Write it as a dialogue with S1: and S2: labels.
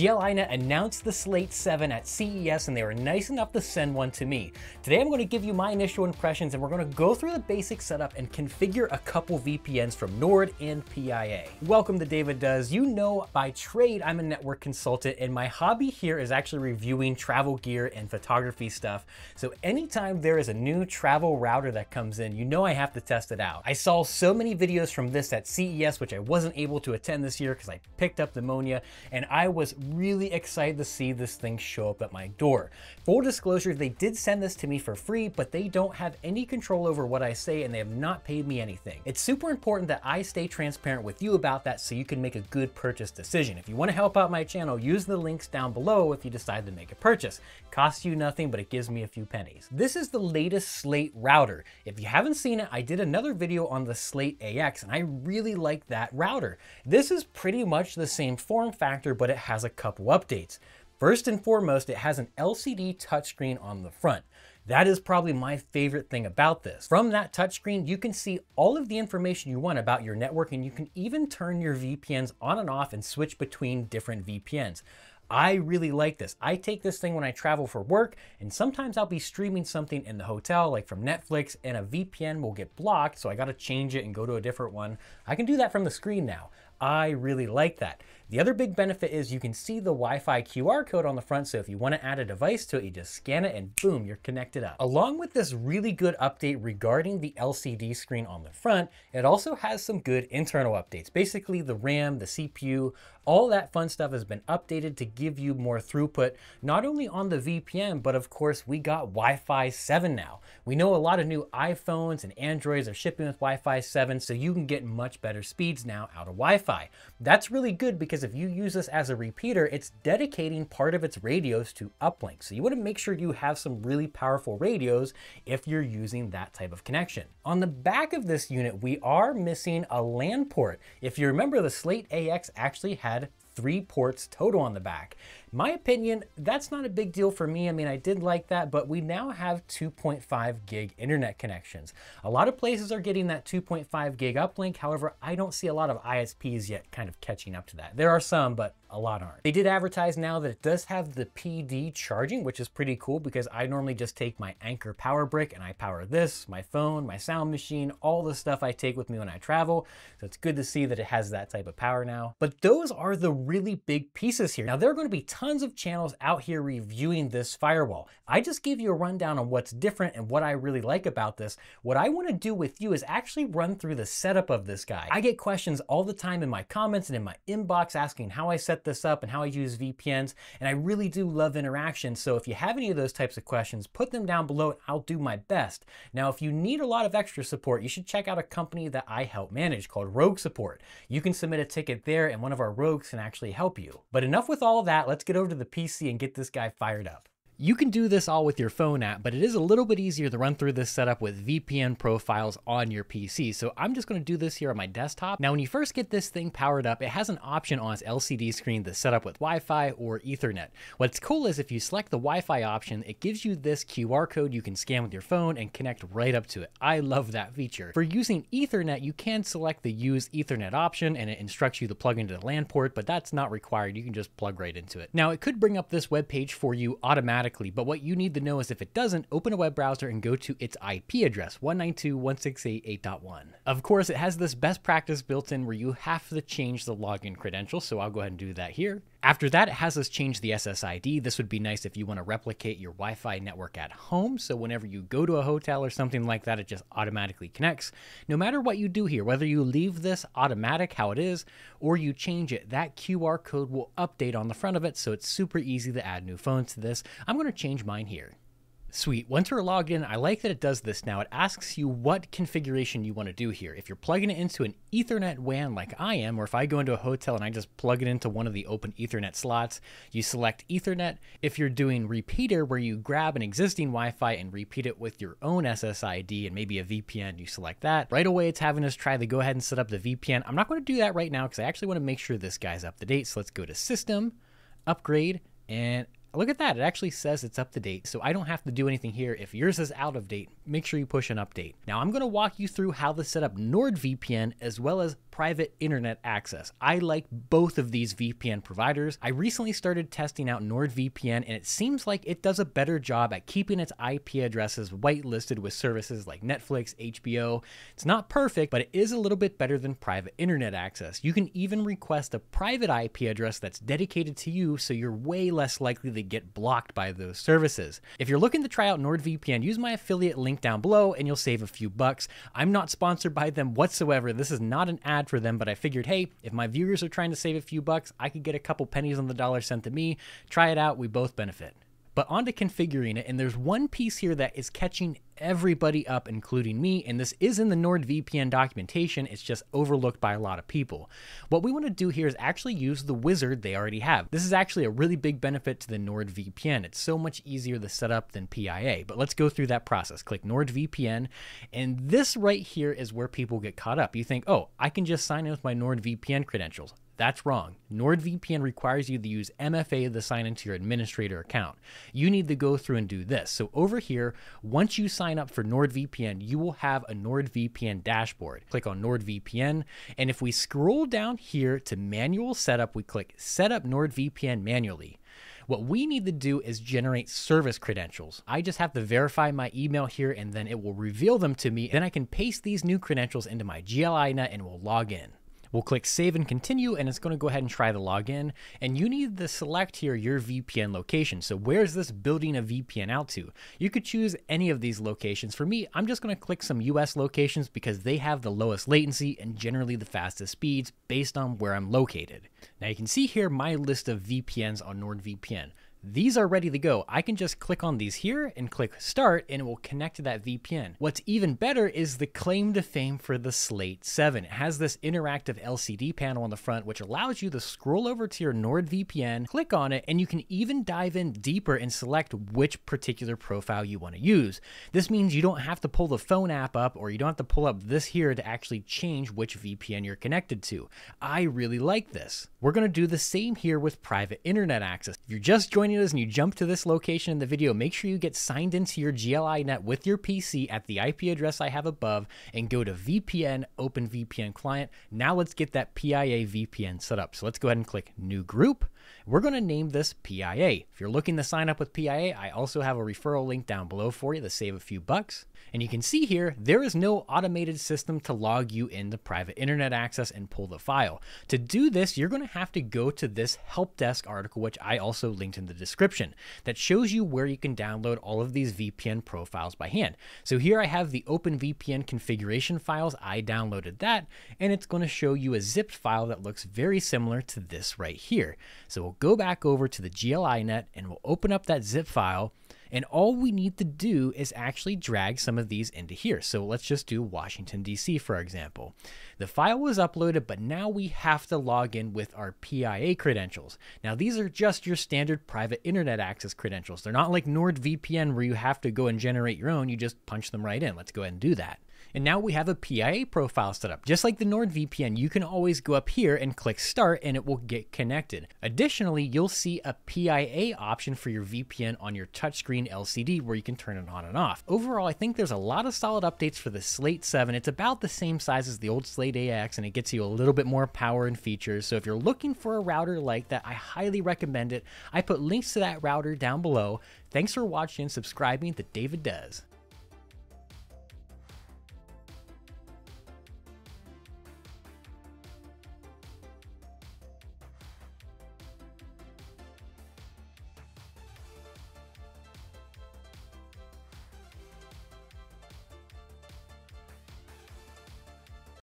S1: GL.iNet announced the Slate 7 at CES and they were nice enough to send one to me. Today I'm going to give you my initial impressions and we're going to go through the basic setup and configure a couple VPNs from Nord and PIA. Welcome to David Does. You know by trade I'm a network consultant and my hobby here is actually reviewing travel gear and photography stuff. So anytime there is a new travel router that comes in, you know I have to test it out. I saw so many videos from this at CES which I wasn't able to attend this year because I picked up pneumonia and I was really excited to see this thing show up at my door. Full disclosure, they did send this to me for free, but they don't have any control over what I say and they have not paid me anything. It's super important that I stay transparent with you about that so you can make a good purchase decision. If you want to help out my channel, use the links down below if you decide to make a purchase. Costs you nothing, but it gives me a few pennies. This is the latest Slate router. If you haven't seen it, I did another video on the Slate AX and I really like that router. This is pretty much the same form factor, but it has a couple updates. First and foremost, it has an LCD touchscreen on the front. That is probably my favorite thing about this. From that touchscreen, you can see all of the information you want about your network and you can even turn your VPNs on and off and switch between different VPNs. I really like this. I take this thing when I travel for work, and sometimes I'll be streaming something in the hotel, like from Netflix, and a VPN will get blocked, so I gotta change it and go to a different one. I can do that from the screen now. I really like that. The other big benefit is you can see the Wi-Fi QR code on the front, so if you want to add a device to it, you just scan it and boom, you're connected up. Along with this really good update regarding the LCD screen on the front, it also has some good internal updates. Basically the RAM, the CPU, all that fun stuff has been updated to give you more throughput, not only on the VPN, but of course we got Wi-Fi 7 now. We know a lot of new iPhones and Androids are shipping with Wi-Fi 7, so you can get much better speeds now out of Wi-Fi. That's really good because because if you use this as a repeater, it's dedicating part of its radios to uplink. So you want to make sure you have some really powerful radios if you're using that type of connection. On the back of this unit, we are missing a LAN port. If you remember, the Slate AX actually had three ports total on the back. My opinion, that's not a big deal for me. I mean, I did like that, but we now have 2.5 gig internet connections. A lot of places are getting that 2.5 gig uplink. However, I don't see a lot of ISPs yet kind of catching up to that. There are some, but a lot aren't. They did advertise now that it does have the PD charging, which is pretty cool because I normally just take my Anker power brick and I power this, my phone, my sound machine, all the stuff I take with me when I travel. So it's good to see that it has that type of power now. But those are the really big pieces here. Now there are going to be tons of channels out here reviewing this firewall. I just gave you a rundown on what's different and what I really like about this. What I want to do with you is actually run through the setup of this guy. I get questions all the time in my comments and in my inbox asking how I set this up and how I use VPNs, and I really do love interaction. So if you have any of those types of questions, put them down below and I'll do my best. Now, if you need a lot of extra support, you should check out a company that I help manage called Rogue Support. You can submit a ticket there and one of our rogues can actually help you. But enough with all of that, let's get over to the PC and get this guy fired up. You can do this all with your phone app, but it is a little bit easier to run through this setup with VPN profiles on your PC. So I'm just gonna do this here on my desktop. Now, when you first get this thing powered up, it has an option on its LCD screen to set up with Wi-Fi or Ethernet. What's cool is if you select the Wi-Fi option, it gives you this QR code you can scan with your phone and connect right up to it. I love that feature. For using Ethernet, you can select the use Ethernet option and it instructs you to plug into the LAN port, but that's not required. You can just plug right into it. Now, it could bring up this web page for you automatically automatically, but what you need to know is if it doesn't, open a web browser and go to its IP address, 192.168.8.1. Of course, it has this best practice built in where you have to change the login credentials, so I'll go ahead and do that here. After that, it has us change the SSID. This would be nice if you want to replicate your Wi-Fi network at home, so whenever you go to a hotel or something like that, it just automatically connects. No matter what you do here, whether you leave this automatic how it is, or you change it, that QR code will update on the front of it, so it's super easy to add new phones to this. I'm going to change mine here. Sweet. Once we're logged in, I like that it does this now. It asks you what configuration you want to do here. If you're plugging it into an Ethernet WAN like I am, or if I go into a hotel and I just plug it into one of the open Ethernet slots, you select Ethernet. If you're doing repeater, where you grab an existing Wi-Fi and repeat it with your own SSID and maybe a VPN, you select that. Right away, it's having us try to go ahead and set up the VPN. I'm not going to do that right now because I actually want to make sure this guy's up to date. So let's go to System, Upgrade, and Look at that, it actually says it's up to date, so I don't have to do anything here. If yours is out of date, make sure you push an update. Now I'm gonna walk you through how to set up NordVPN as well as private internet access. I like both of these VPN providers. I recently started testing out NordVPN and it seems like it does a better job at keeping its IP addresses whitelisted with services like Netflix, HBO. It's not perfect, but it is a little bit better than private internet access. You can even request a private IP address that's dedicated to you so you're way less likely to get blocked by those services. If you're looking to try out NordVPN, use my affiliate link down below and you'll save a few bucks. I'm not sponsored by them whatsoever. This is not an ad for them, but I figured, hey, if my viewers are trying to save a few bucks, I could get a couple pennies on the dollar sent to me. Try it out. We both benefit. But on to configuring it, and there's one piece here that is catching everybody up, including me, and this is in the NordVPN documentation, it's just overlooked by a lot of people. What we want to do here is actually use the wizard they already have. This is actually a really big benefit to the NordVPN. It's so much easier to set up than PIA, but let's go through that process. Click NordVPN, and this right here is where people get caught up. You think, oh, I can just sign in with my NordVPN credentials. That's wrong. NordVPN requires you to use MFA to sign into your administrator account. You need to go through and do this. So over here, once you sign up for NordVPN, you will have a NordVPN dashboard. Click on NordVPN, and if we scroll down here to manual setup, we click Setup NordVPN manually. What we need to do is generate service credentials. I just have to verify my email here and then it will reveal them to me. Then I can paste these new credentials into my GL.iNet and will log in. We'll click save and continue and it's going to go ahead and try the login and you need to select here your VPN location. So where's this building a VPN out to? You could choose any of these locations. For me, I'm just going to click some US locations because they have the lowest latency and generally the fastest speeds based on where I'm located. Now you can see here my list of VPNs on NordVPN. These are ready to go. I can just click on these here and click start and it will connect to that VPN. What's even better is the claim to fame for the Slate 7. It has this interactive LCD panel on the front which allows you to scroll over to your NordVPN, click on it, and you can even dive in deeper and select which particular profile you want to use. This means you don't have to pull the phone app up or you don't have to pull up this here to actually change which VPN you're connected to. I really like this. We're going to do the same here with private internet access. If you're just joining and you jump to this location in the video, make sure you get signed into your GL.iNet with your PC at the IP address I have above and go to VPN, Open VPN Client. Now let's get that PIA VPN set up. So let's go ahead and click New Group. We're going to name this PIA. If you're looking to sign up with PIA, I also have a referral link down below for you to save a few bucks. And you can see here, there is no automated system to log you into private internet access and pull the file. To do this, you're going to have to go to this help desk article, which I also linked in the description, that shows you where you can download all of these VPN profiles by hand. So here I have the OpenVPN configuration files. I downloaded that, and it's going to show you a zipped file that looks very similar to this right here. So we'll go back over to the GL.iNet and we'll open up that zip file and all we need to do is actually drag some of these into here. So let's just do Washington, D.C., for example. The file was uploaded, but now we have to log in with our PIA credentials. Now, these are just your standard private internet access credentials. They're not like NordVPN where you have to go and generate your own. You just punch them right in. Let's go ahead and do that. And now we have a PIA profile set up. Just like the NordVPN, you can always go up here and click start and it will get connected. Additionally, you'll see a PIA option for your VPN on your touchscreen LCD where you can turn it on and off. Overall, I think there's a lot of solid updates for the Slate 7. It's about the same size as the old Slate AX and it gets you a little bit more power and features. So if you're looking for a router like that, I highly recommend it. I put links to that router down below. Thanks for watching and subscribing to David Does.